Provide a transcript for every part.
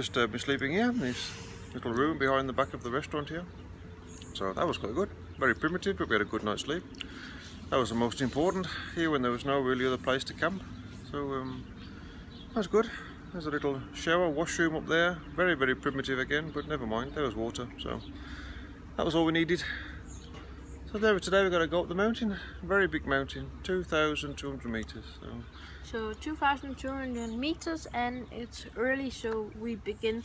just uh, been sleeping here in this little room behind the back of the restaurant here. So that was quite good. Very primitive, but we had a good night's sleep. That was the most important here when there was no really other place to camp. So um, that was good. There's a little shower, washroom up there. Very, very primitive again, but never mind. There was water, so that was all we needed. So there today we've got to go up the mountain. Very big mountain, 2,200 meters. So So 2,200 meters and it's early so we begin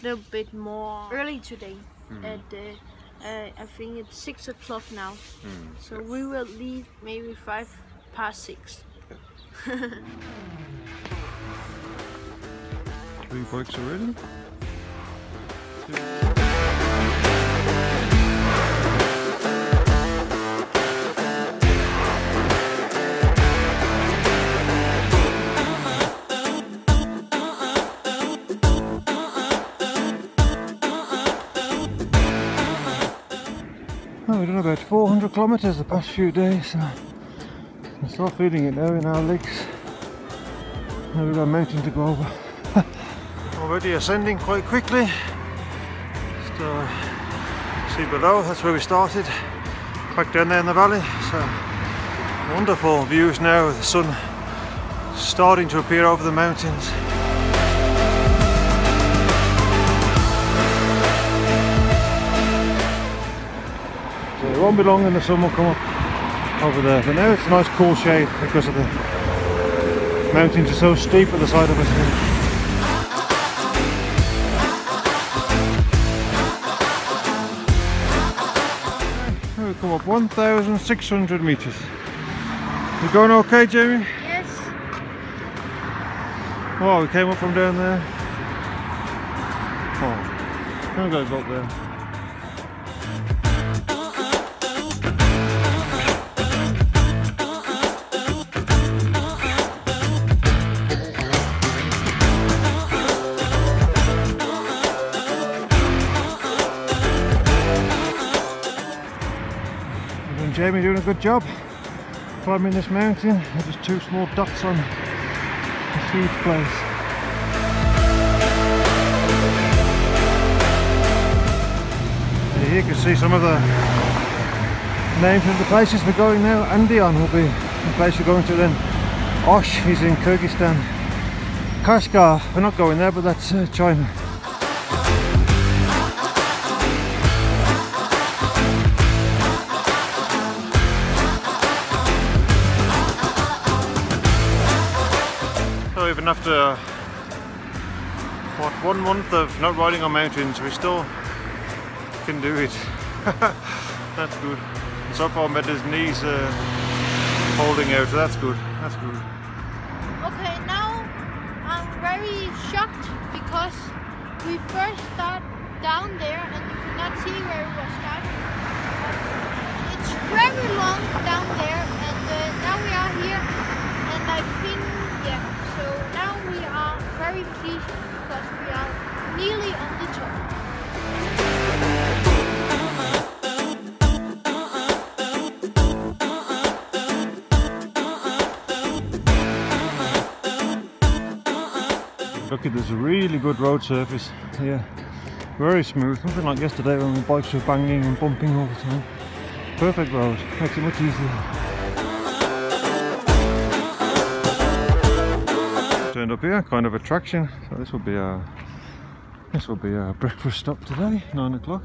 a little bit more early today. At uh, uh, I think it's 6 o'clock now. So we will leave maybe 5 past 6. three bikes already. Oh, 100 kilometers the past few days and I'm still feeling it now in our legs. Now we've got a mountain to go over. Already ascending quite quickly. Just, uh, see below, that's where we started. Back down there in the valley. So wonderful views now the sun starting to appear over the mountains. It won't be long and the sun will come up over there. But now it's a nice cool shade because of the mountains are so steep at the side of us. here. We've come up 1,600 meters. You going okay, Jamie? Yes. Oh, we came up from down there. Oh, I'm gonna go up there. Jamie doing a good job climbing this mountain. There's just two small dots on this huge place. Here you can see some of the names of the places we're going now. Andion will be the place we're going to then. Osh is in Kyrgyzstan. Kashgar, we're not going there but that's uh, China. Even after what one month of not riding on mountains, we still can do it. that's good. So far, met his knees uh, holding out. That's good. That's good. Okay, now I'm very shocked because we first start down there and you could not see where we were starting. It's very long down there and uh, now we are here and I think, yeah, so now we are very pleased because we are nearly on the top. Look at this really good road surface here. Very smooth, nothing like yesterday when the bikes were banging and bumping all the time. Perfect road, makes it much easier. Up here, kind of attraction. So this will be a this will be a breakfast stop today, nine o'clock.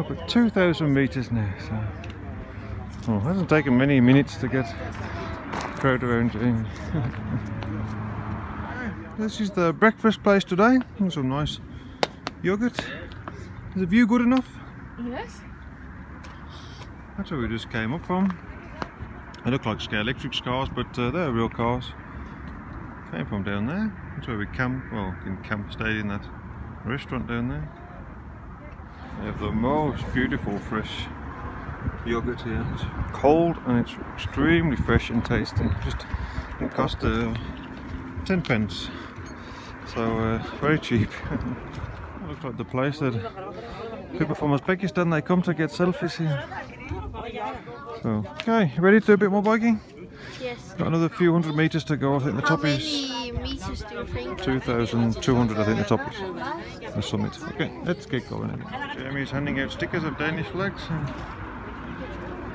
Up at 2,000 meters now. So oh, it hasn't taken many minutes to get crowd around Jamie. This is the breakfast place today. Some nice yogurt. Is the view good enough? Yes. That's where we just came up from. They look like electric cars, but uh, they're real cars. Came from down there. That's where we camp. Well, can camp, stayed in that restaurant down there. They have the most beautiful fresh yogurt here. It's cold and it's extremely fresh and tasty. Just it cost uh, 10 pence. So uh, very cheap. Looks like the place that people from Uzbekistan they come to get selfies here. So okay, ready to do a bit more biking? Yes. Got another few hundred meters to go. I think the top is many meters meters do you think? 2,200 I think the top is. The summit. Okay, let's get going again. Jeremy's handing out stickers of Danish flags and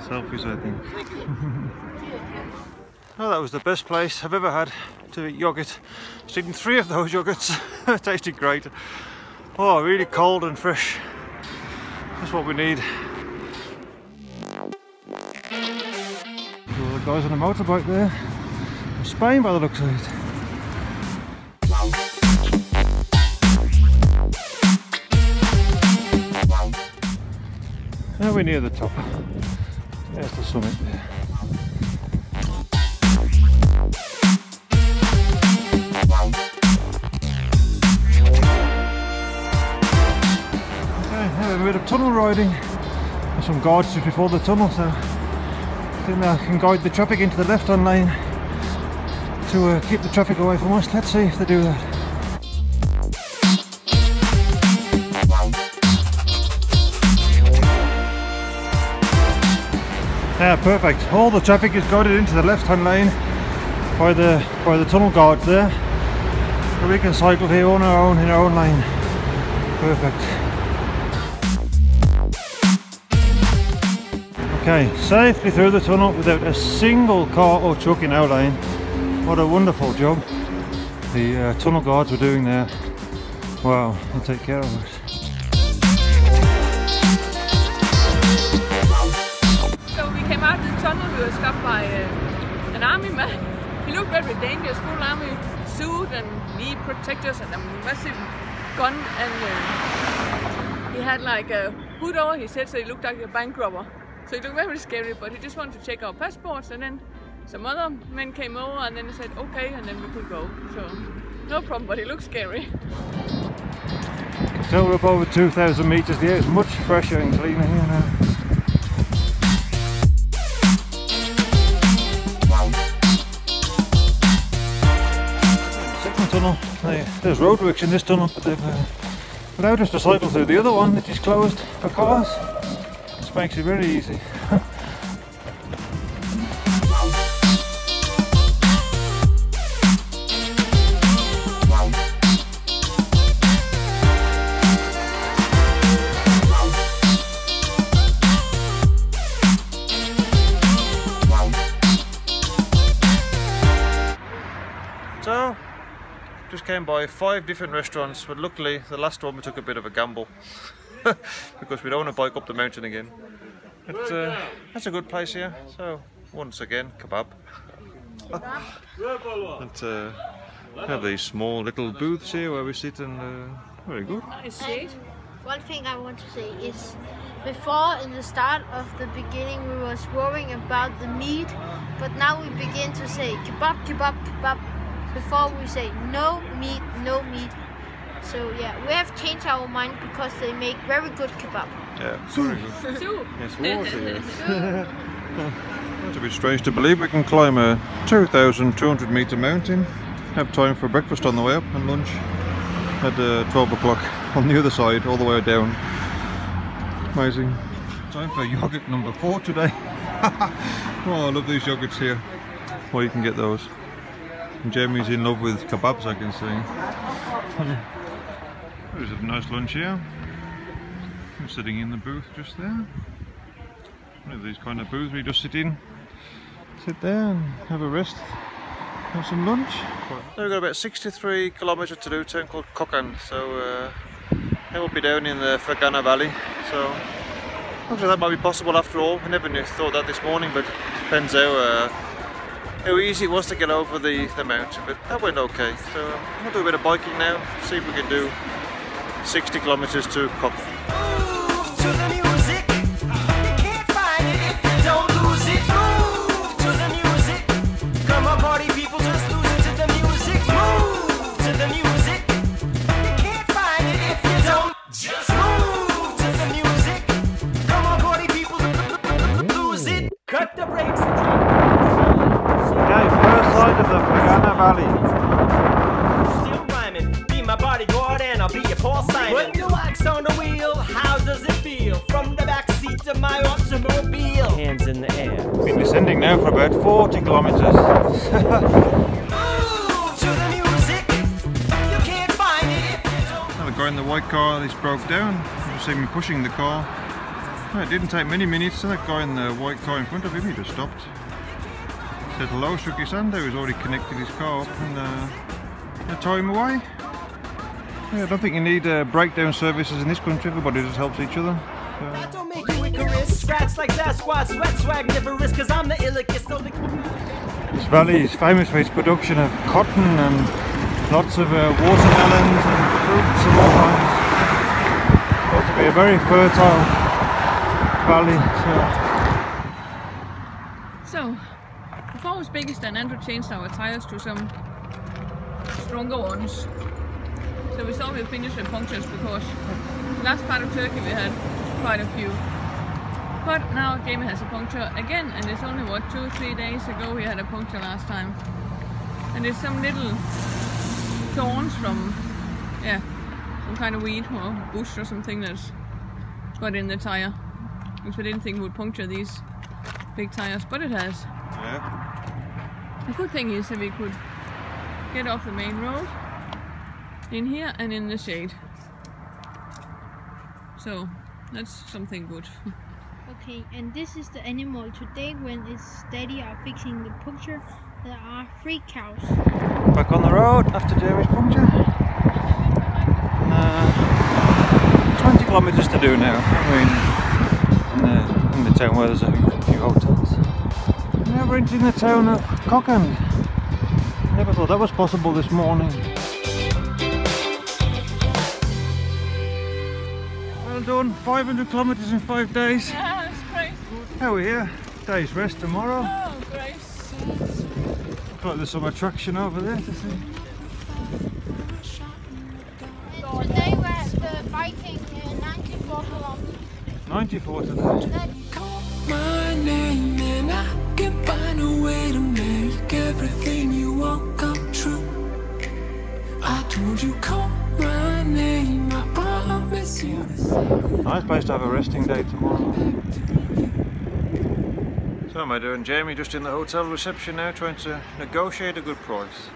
selfies I think. oh, that was the best place I've ever had to eat yogurt. Just eaten three of those yogurts. tasted great. Oh, really cold and fresh. That's what we need. Guys on a motorbike there. From Spain by the looks of it. Now we're near the top. There's the summit there. Okay, have a bit of tunnel riding. Some guards just before the tunnel, so then I can guide the traffic into the left-hand lane to uh, keep the traffic away from us. Let's see if they do that. Yeah, perfect. All the traffic is guided into the left-hand lane by the by the tunnel guards there. So we can cycle here on our own in our own lane. Perfect. Okay, safely through the tunnel without a single car or truck in our lane. What a wonderful job the uh, tunnel guards were doing there. Wow, they take care of us. So we came out of the tunnel, we were stopped by uh, an army man. He looked very dangerous, full army suit and knee protectors and a massive gun and uh, he had like a hood over his head so he looked like a bank robber. So he looked very scary but he just wanted to check our passports and then some other men came over and then he said okay and then we could go. So no problem but he looked scary. So we're up over 2,000 metres, the air is much fresher and cleaner here now. Second tunnel, They- there's roadworks in this tunnel but they've uh, allowed us to cycle through the other one which is closed for cars. This makes it very easy. So, just came by five different restaurants, but luckily the last one we took a bit of a gamble because we don't want to bike up the mountain again. But uh, that's a good place here. So once again, kebab. and uh, have these small little booths here where we sit and uh, very good. Nice. One thing I want to say is before in the start of the beginning we was worrying about the meat but now we begin to say kebab kebab kebab before we say no meat no meat so yeah we have changed our mind because they make very good kebab Yeah, very good. Soup. Yes, water, yes. It's a bit strange to believe we can climb a 2,200 metre mountain, have time for breakfast on the way up and lunch at uh, 12 o'clock on the other side, all the way down. Amazing. Time for yogurt number four today. oh, I love these yogurts here. Well, you can get those. And Jamie's in love with kebabs, I can see. There's a nice lunch here. I'm sitting in the booth just there. One of these kind of booths where you just sit in, sit there and have a rest, have some lunch. So we've got about 63 kilometres to do, a town called Kokand. So uh, then we'll be down in the Fergana Valley. So hopefully that might be possible after all. I never knew, thought that this morning, but it depends how uh, how easy it was to get over the, the mountain. But that went okay. So we'll do a bit of biking now, see if we can do 60 kilometres to Kokand. Move to the music. You can't find it if you don't lose it. Move to the music. Come on, party people, just lose it to the music. Move to the music. You can't find it if you don't. Just move to the music. Come on, party people, lose it. Cut the brakes. Okay, first sight of the Fergana Valley. Sending now for about 40 kilometers. guy in the white car this broke down. You see me pushing the car. Well, it didn't take many minutes and that guy in the white car in front of him, he just stopped. Said hello, shook his hand, he's already connected his car up and uh, tow him away. Yeah, I don't think you need uh, breakdown services in this country, everybody just helps each other. So. Scratch like Sasquatch, sweat swag, never risk, cause I'm the illicist. So the This valley is famous for its production of cotton and lots of uh, watermelons and fruits of all kinds. Supposed to be a very fertile valley. So. So, before Uzbekistan, Andrew changed our tires to some stronger ones. So we thought we'd finish the punctures because last part of Turkey we had quite a few. But now Jamie has a puncture again and it's only what two, three days ago we had a puncture last time. And there's some little thorns from yeah, some kind of weed or bush or something that's got in the tire. Which we didn't think would puncture these big tires, but it has. Yeah. The good thing is that we could get off the main road in here and in the shade. So that's something good. Okay, and this is the animal today when its daddy are fixing the puncture. There are three cows. Back on the road after Jamie's puncture. And, uh, 20 kilometres to do now. I mean, in the, in the town where there's a few hotels. Now we're entering the town of Kokand. Never thought that was possible this morning. Well done, 500 kilometres in five days. Yeah, it's great. Now we're here. Day's rest tomorrow. Oh, great. Looks like there's some attraction over there to see. Today we're at the biking uh, 94 kilometers. 94 today. My name and I can find a way to make everything you want come true. I told you call my name, I promise you. Nice place to have a resting day tomorrow. So am I doing? Jamie just in the hotel reception now trying to negotiate a good price.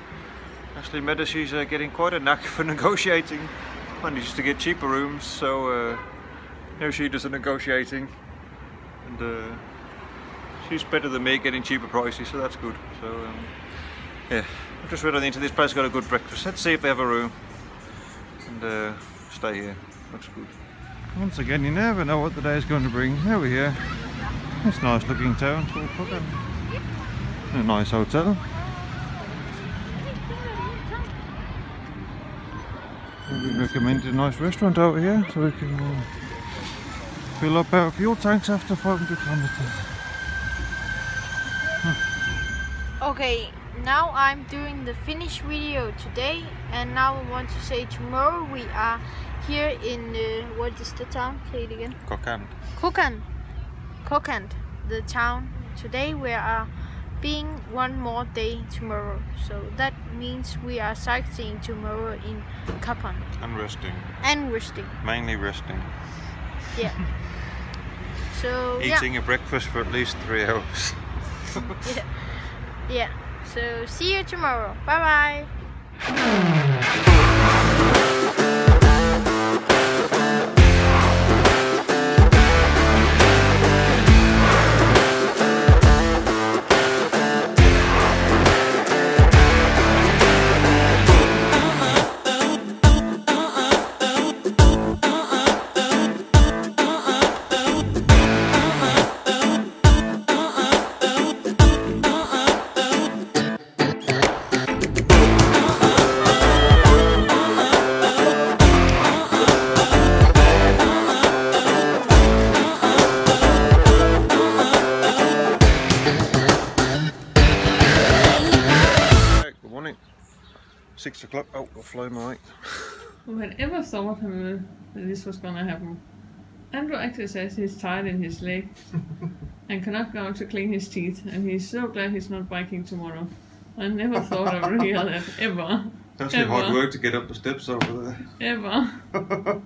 Meadows, she's uh, getting quite a knack for negotiating. Manages to get cheaper rooms, so uh, now she does the negotiating. And uh, she's better than me getting cheaper prices, so that's good. So um, yeah, I've just read on the internet this place got a good breakfast. Let's see if they have a room and uh, stay here. Looks good. Once again, you never know what the day is going to bring. There we're here. It's a nice looking town called Puckham. A nice hotel. We recommended a nice restaurant over here so we can uh, fill up our fuel tanks after 500 kilometers. Okay, now I'm doing the finish video today, and now I want to say tomorrow we are here in uh, what is the town? Say it again. Kokand. Kokand. Kokand, the town. Today we are being one more day tomorrow, so that means we are sightseeing tomorrow in Kapan And resting. and resting. Mainly resting. Yeah. So yeah. Eating a breakfast for at least three hours. yeah. Yeah. So see you tomorrow. Bye bye. Six o'clock. Oh, I'll fly my Who had ever thought that this was gonna happen? Andrew actually says he's tired in his leg and cannot go out to clean his teeth, and he's so glad he's not biking tomorrow. I never thought of hear that ever, That's hard work to get up the steps over there. ever.